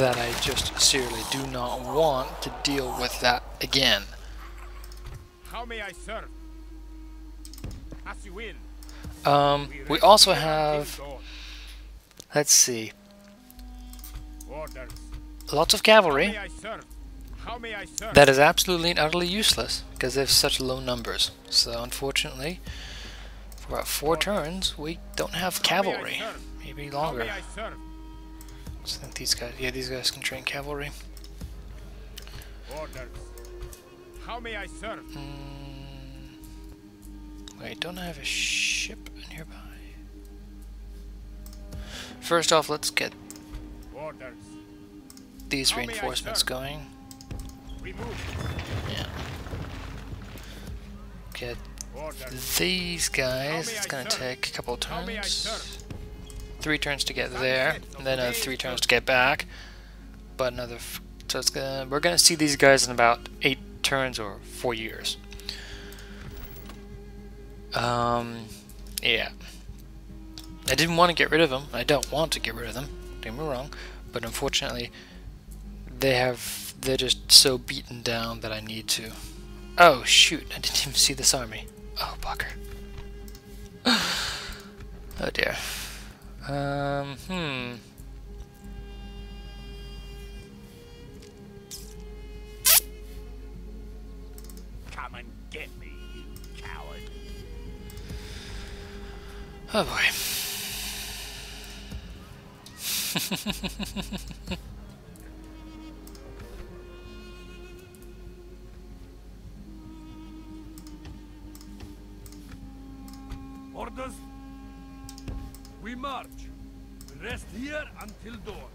that I just seriously do not want to deal with that again. How may I serve? As you will. Um, we also have, let's see, lots of cavalry. may I serve? How may I serve? That is absolutely and utterly useless because they have such low numbers. So unfortunately, for about four turns, we don't have How may I cavalry. serve? Maybe longer. May I serve? So I think these guys, yeah, these guys can train cavalry. Orders. How may I serve? Mm, wait, don't I have a ship nearby? First off, let's get Orders. these How reinforcements going. Remove. Yeah. Get Orders. these guys. It's gonna serve? take a couple of How may I turns. Three turns to get there, and then another three turns to get back. But another. F- so it's gonna. We're gonna see these guys in about eight turns or four years. Um, yeah. I didn't want to get rid of them. I don't want to get rid of them. Don't get me wrong, but unfortunately, they have. They're just so beaten down that I need to. Oh shoot! I didn't even see this army. Oh bugger. oh dear. Um. Hmm. Come and get me, you coward. Oh boy. Orders? We march. We rest here until dawn.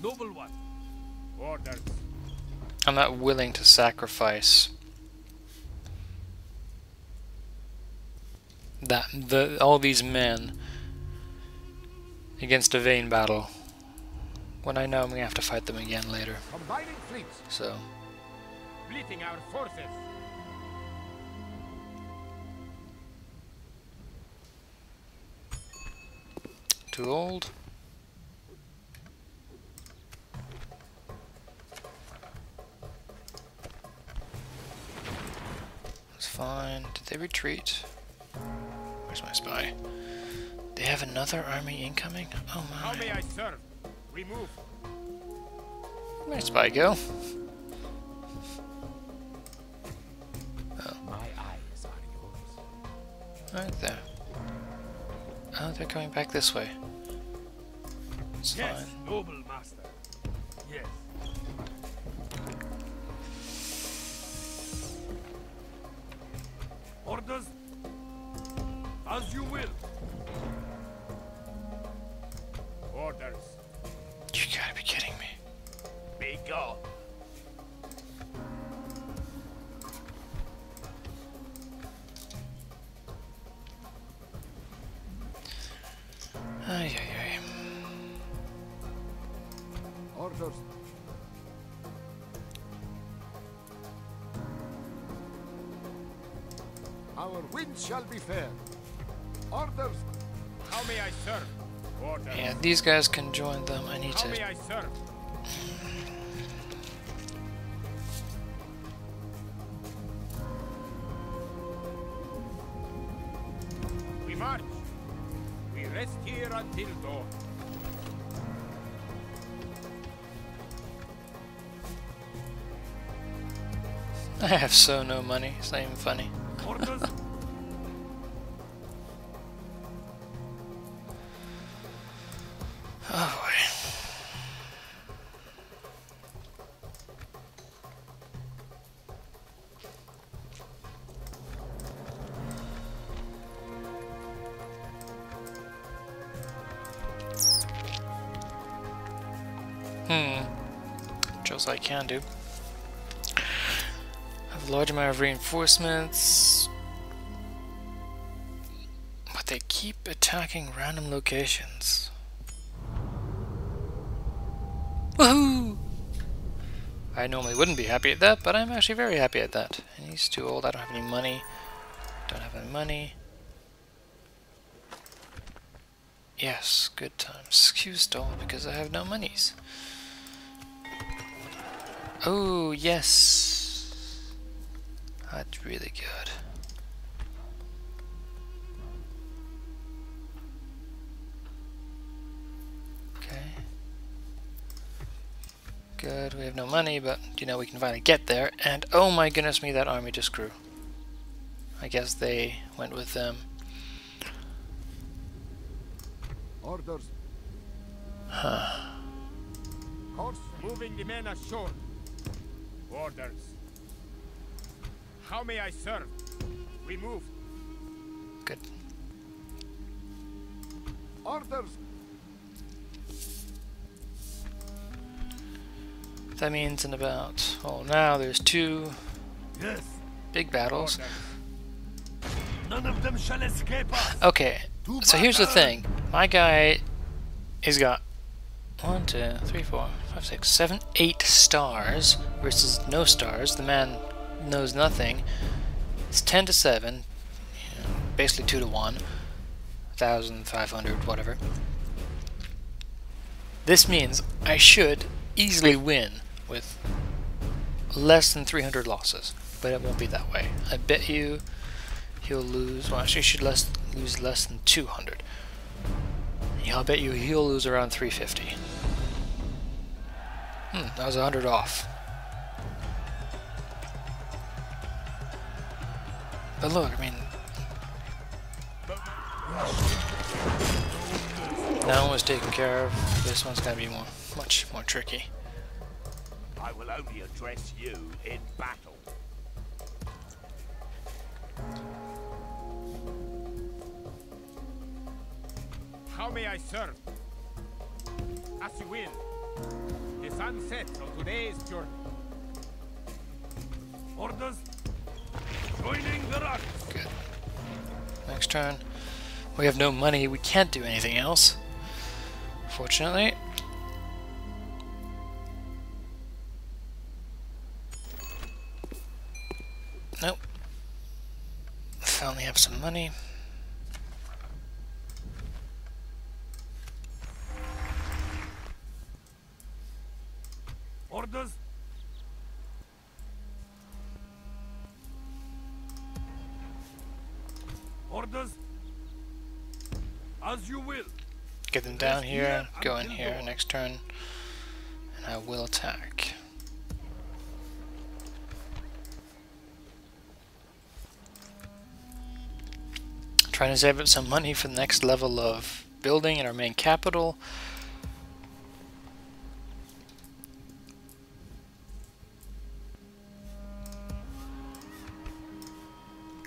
Noble one. Orders. I'm not willing to sacrifice that the all these men against a vain battle when I know I'm gonna have to fight them again later. Combining fleets. So Splitting our forces. too old. That's fine. Did they retreat? Where's my spy? They have another army incoming? Oh my. How may. I serve? Remove. Where'd oh. my spy go? My eyes are yours. Right there. Oh, they're coming back this way. It's Yes, fine. noble master. Yes. Orders? As you will. Our wind shall be fair. Orders. How may I serve? Orders. Yeah, these guys can join them. I need How may to. I serve? We march. We rest here until dawn. I have so no money. It's not even funny. Oh. Hmm. Just I can do. Large amount of reinforcements. But they keep attacking random locations. Woohoo! I normally wouldn't be happy at that, but I'm actually very happy at that. And he's too old, I don't have any money. Don't have any money. Yes, good times. Q stall because I have no monies. Oh, yes. That's really good. Okay. Good, we have no money, but you know we can finally get there. And oh my goodness me, that army just grew. I guess they went with them. Orders. Huh. Horse. Moving the men ashore. Orders. How may I serve? We move. Good. Orders. That means in about, oh now there's two Yes. big battles. None of them shall escape us. Okay, so here's the thing. My guy he's got one, two, three, four, five, six, seven, eight stars versus no stars. The man knows nothing. It's ten to seven, basically two to 1, one, thousand five hundred, whatever. This means I should easily win with less than 300 losses, but it won't be that way. I bet you he'll lose. Well, actually, should less lose less than 200. Yeah, I'll bet you he'll lose around 350. Hmm, that was 100 off. But look, I mean, that one was taken care of. This one's gonna be more, much more tricky. I will only address you in battle. How may I serve? As you will. The sun sets on today's journey. Orders. Good. Next turn. We have no money. We can't do anything else. Fortunately. Nope. Finally have some money. Orders. Orders. As you will. Get them down here. Go in here next turn. And I will attack. Trying to save up some money for the next level of building in our main capital.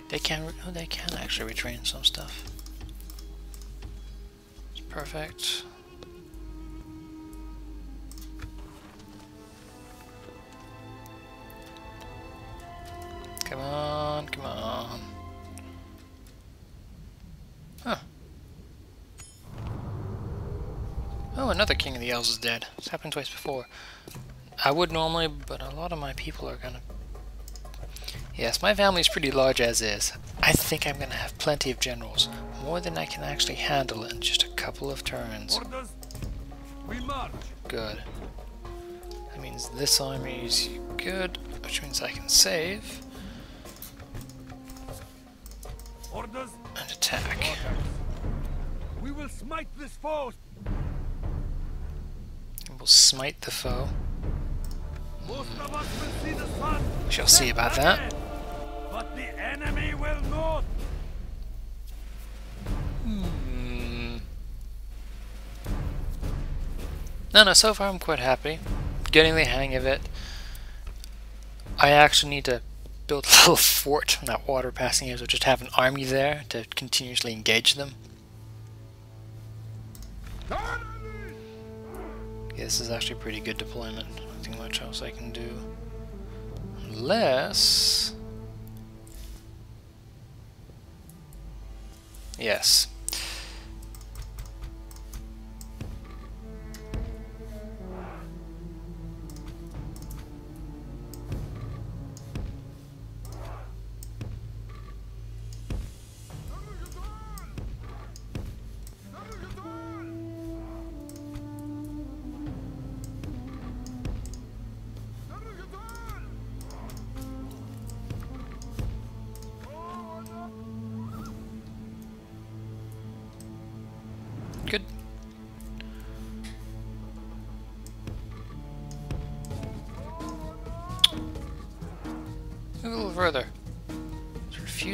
They can, oh, they can actually retrain some stuff. Perfect. Come on, come on. Huh. Oh, another King of the Elves is dead. It's happened twice before. I would normally, but a lot of my people are gonna... Yes, my family's pretty large as is. I think I'm gonna have plenty of generals. More than I can actually handle in just a couple of turns. We march. Good. That means this army is good, which means I can save Orders. and attack. We will smite this foe. And we'll smite the foe. Most of us will see the sun. We shall see about that. But the enemy will not. Hmm. No, no, so far I'm quite happy. Getting the hang of it. I actually need to build a little fort on that water passing here, so just have an army there to continuously engage them. Yeah, this is actually pretty good deployment. Nothing much else I can do. Unless... Yes.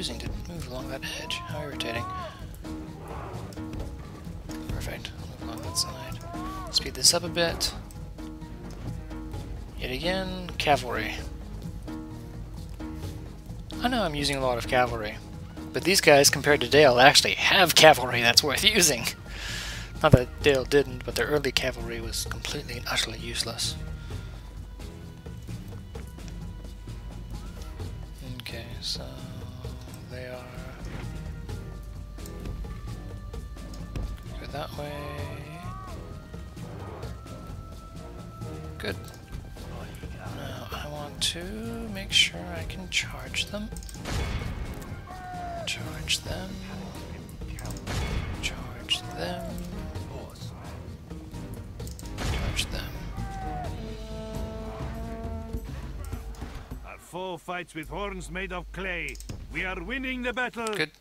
To move along that edge. How irritating. Perfect. Move along that side. Speed this up a bit. Yet again, cavalry. I know I'm using a lot of cavalry, but these guys, compared to Dale, actually have cavalry that's worth using. Not that Dale didn't, but their early cavalry was completely and utterly useless. Okay, so that way. Good. Now I want to make sure I can charge them. Charge them. Charge them. Charge them. Our foe fights with horns made of clay. We are winning the battle. Good.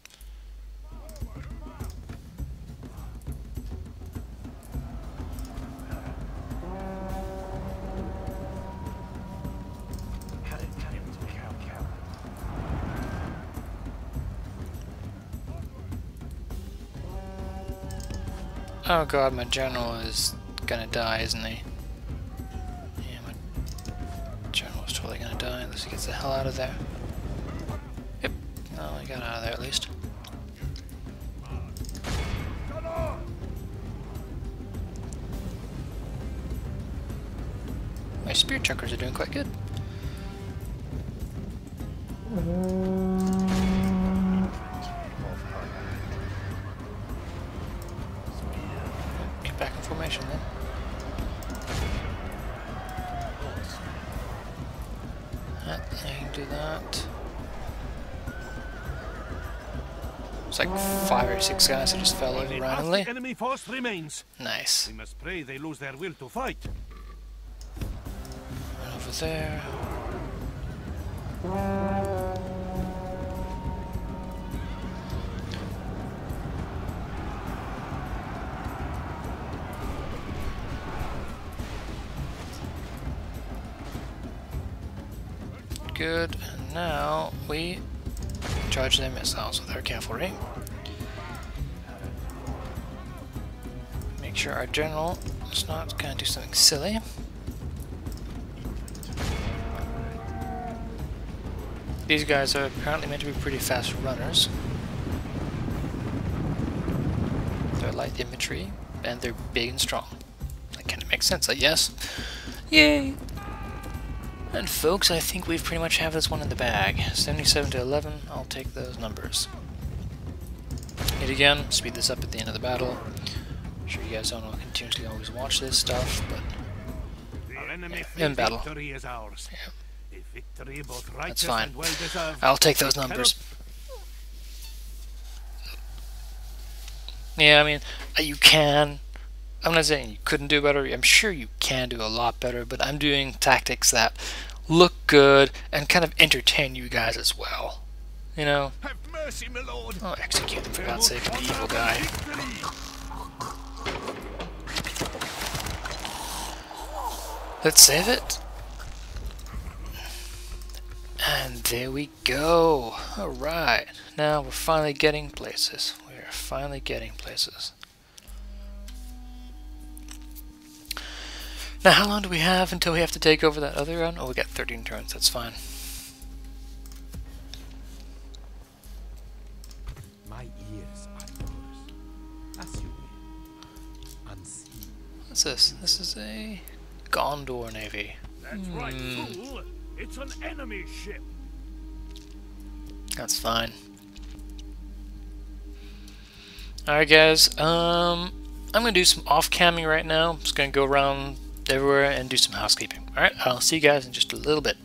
Oh god, my general is gonna die, isn't he? Yeah, my general is totally gonna die unless he gets the hell out of there. Yep. Oh, he got out of there at least. My spear chuckers are doing quite good. Get like five or six guys that just fell over randomly. enemy force remains. Nice. We must pray they lose their will to fight. One over there. Good, and now we charge their missiles with our cavalry. Make sure our general is not going to do something silly. These guys are apparently meant to be pretty fast runners. They're light infantry, and they're big and strong. That kind of makes sense, I guess. Yay! And folks, I think we've pretty much have this one in the bag. 77 to 11, I'll take those numbers. Yet again, speed this up at the end of the battle. I'm sure you guys don't know continuously always watch this stuff, but Yeah, in battle. victory is ours. Yeah. A victory both righteous fine. and well deserved. I'll take those numbers. Yeah, I mean, you can. I'm not saying you couldn't do better. I'm sure you can do a lot better, but I'm doing tactics that look good and kind of entertain you guys as well. You know? Have mercy, my lord. Oh, execute them for God's sake, the evil guy. Let's save it. And there we go. Alright. Now we're finally getting places. We're finally getting places. Now how long do we have until we have to take over that other one? Oh, we got 13 turns. That's fine. My ears are yours, as you will. Unseen. What's this? This is a Gondor Navy. That's right, fool. It's an enemy ship. That's fine. Alright guys, um I'm gonna do some off camming right now. I'm just gonna go around everywhere and do some housekeeping. Alright, I'll see you guys in just a little bit.